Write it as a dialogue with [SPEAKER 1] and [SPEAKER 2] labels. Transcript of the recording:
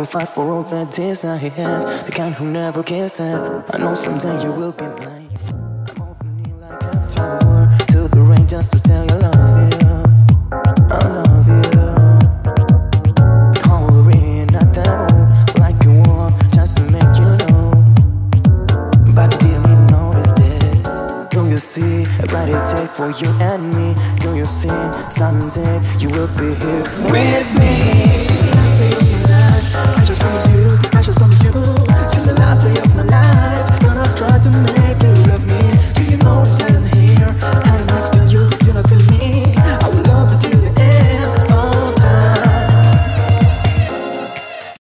[SPEAKER 1] who fight for all the tears I had. The kind who never gives up eh? I know someday you will be mine. I'm opening like a flower To the rain just to tell you I love you. I love you. The moon Like just to make you know. But didn't even notice Do you see a brighter day for you and me? Do you see someday you will be here with me?